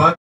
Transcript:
but